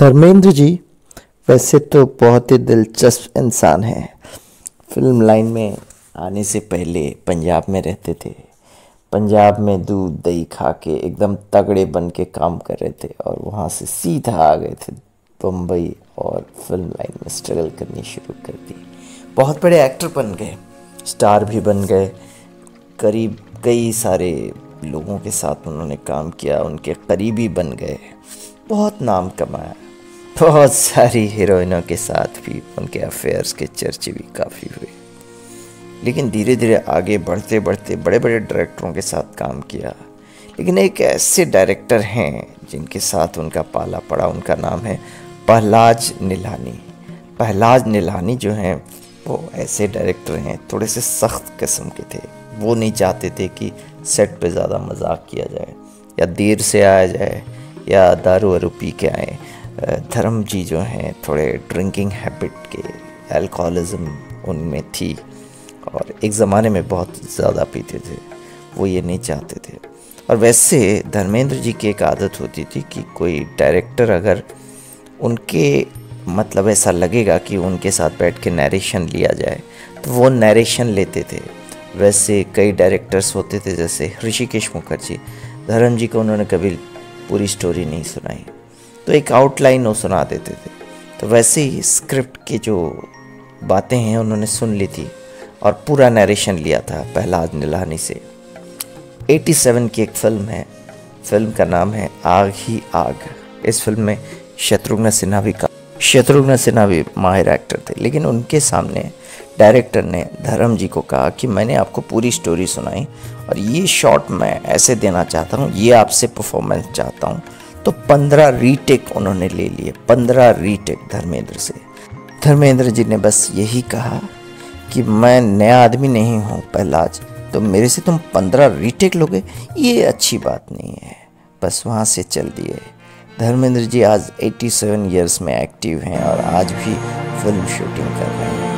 धर्मेंद्र जी, वैसे तो बहुत ही दिलचस्प इंसान हैं। फ़िल्म लाइन में आने से पहले पंजाब में रहते थे। पंजाब में दूध, दही खा के एकदम तगड़े बन के काम कर रहे थे और वहाँ से सीधा आ गए थे। बम्बई और फ़िल्म लाइन में स्ट्रगल करनी शुरू कर दी। बहुत बड़े एक्टर बन गए। स्टार भी बन गए। करीब कई सारे लोगों के साथ उन्होंने काम किया। उनके करीबी बन गए। बहुत नाम कमाया। बहुत सारी हीरोइनों के साथ भी उनके अफेयर्स के चर्चे भी काफ़ी हुए। लेकिन धीरे धीरे आगे बढ़ते बढ़ते बड़े बड़े डायरेक्टरों के साथ काम किया। लेकिन एक ऐसे डायरेक्टर हैं जिनके साथ उनका पाला पड़ा। उनका नाम है पहलाज नीलानी। पहलाज नीलानी जो हैं, वो ऐसे डायरेक्टर हैं, थोड़े से सख्त किस्म के थे। वो नहीं चाहते थे कि सेट पे ज़्यादा मज़ाक किया जाए, या देर से आया जाए, या दारू वारू पी के आए। धर्म जी जो हैं, थोड़े ड्रिंकिंग हैबिट के अल्कोहलिज्म उनमें थी और एक ज़माने में बहुत ज़्यादा पीते थे, वो ये नहीं चाहते थे। और वैसे धर्मेंद्र जी की एक आदत होती थी कि कोई डायरेक्टर अगर उनके मतलब ऐसा लगेगा कि उनके साथ बैठ के नरेशन लिया जाए तो वो नरेशन लेते थे। वैसे कई डायरेक्टर्स होते थे, जैसे ऋषिकेश मुखर्जी। धर्म जी को उन्होंने कभी पूरी स्टोरी नहीं सुनाई। तो एक आउटलाइन वो सुना देते थे। तो वैसे ही स्क्रिप्ट की जो बातें हैं, उन्होंने सुन ली थी और पूरा नरेशन लिया था पहलाज नीलानी से। 87 की एक फ़िल्म है फ़िल्म का नाम है आग ही आग। इस फ़िल्म में शत्रुघ्न सिन्हा भी का शत्रुघ्न सिन्हा भी माहिर एक्टर थे, लेकिन उनके सामने डायरेक्टर ने धर्म जी को कहा कि मैंने आपको पूरी स्टोरी सुनाई और ये शॉट मैं ऐसे देना चाहता हूँ, ये आपसे परफॉर्मेंस चाहता हूँ। तो पंद्रह रीटेक उन्होंने ले लिए, पंद्रह रीटेक धर्मेंद्र से। धर्मेंद्र जी ने बस यही कहा कि मैं नया आदमी नहीं हूँ, पहलाज तो मेरे से तुम पंद्रह रीटेक लोगे, ये अच्छी बात नहीं है। बस वहाँ से चल दिए। धर्मेंद्र जी आज 87 सेवन ईयर्स में एक्टिव हैं और आज भी फ़िल्म शूटिंग कर रहे हैं।